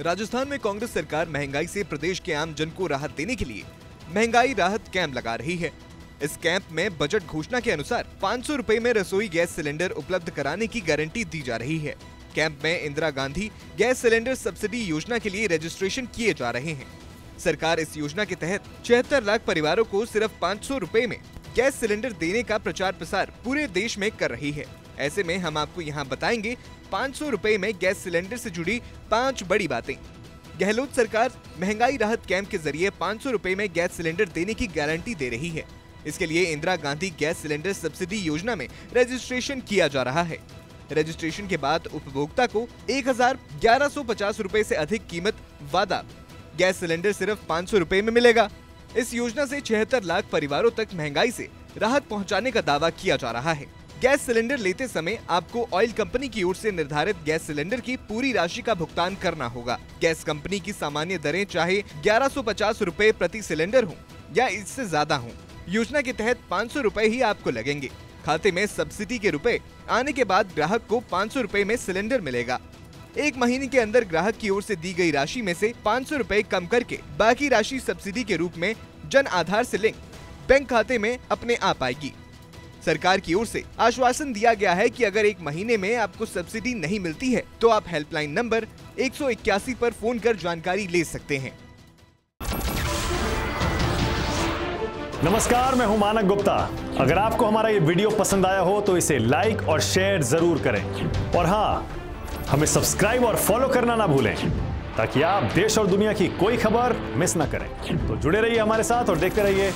राजस्थान में कांग्रेस सरकार महँगाई से प्रदेश के आम जन को राहत देने के लिए महँगाई राहत कैंप लगा रही है। इस कैंप में बजट घोषणा के अनुसार पाँच सौ में रसोई गैस सिलेंडर उपलब्ध कराने की गारंटी दी जा रही है। कैंप में Indira Gandhi gas cylinder subsidy योजना के लिए रजिस्ट्रेशन किए जा रहे हैं। सरकार इस योजना के तहत छिहत्तर लाख परिवारों को सिर्फ़ पाँच सौ में गैस सिलेंडर देने का प्रचार प्रसार पूरे देश में कर रही है। ऐसे में हम आपको यहाँ बताएँगे पाँच सौ में गैस सिलेंडर से जुड़ी पाँच बड़ी बातें। गहलोत सरकार महँगाई राहत कैंप के ज़रिए पाँच सौ में गैस सिलेंडर देने की गारंटी दे रही है। इसके लिए Indira Gandhi gas cylinder subsidy योजना में रजिस्ट्रेशन किया जा रहा है। रजिस्ट्रेशन के बाद उपभोक्ता को एक हज़ार ग्यारह सौ पचास रूपए ऐसी अधिक कीमत वादा। गैस सिलेंडर सिर्फ़ पाँच सौ रूपए में मिलेगा। इस योजना से छिहत्तर लाख परिवारों तक महँगाई से राहत पहुँचाने का दावा किया जा रहा है। गैस सिलेंडर लेते समय आपको ऑयल कंपनी की ओर से निर्धारित गैस सिलेंडर की पूरी राशि का भुगतान करना होगा। गैस कंपनी की सामान्य दरें चाहे ग्यारह सौ प्रति सिलेंडर हो या इससे ज़्यादा हो। योजना के तहत पाँच सौ ही आपको लगेंगे। खाते में सब्सिडी के रुपए आने के बाद ग्राहक को पाँच सौ में सिलेंडर मिलेगा। एक महीने के अंदर ग्राहक की ओर से दी गई राशि में से पाँच सौ कम करके बाकी राशि सब्सिडी के रूप में जन आधार से लिंक बैंक खाते में अपने आप आएगी। सरकार की ओर से आश्वासन दिया गया है कि अगर एक महीने में आपको सब्सिडी नहीं मिलती है तो आप हेल्पलाइन नंबर 181 पर फ़ोन कर जानकारी ले सकते हैं। नमस्कार, मैं हूँ मानक गुप्ता। अगर आपको हमारा ये वीडियो पसंद आया हो तो इसे लाइक और शेयर ज़रूर करें। और हाँ हमें सब्सक्राइब और फॉलो करना ना भूलें, ताकि आप देश और दुनिया की कोई खबर मिस ना करें। तो जुड़े रहिए हमारे साथ और देखते रहिए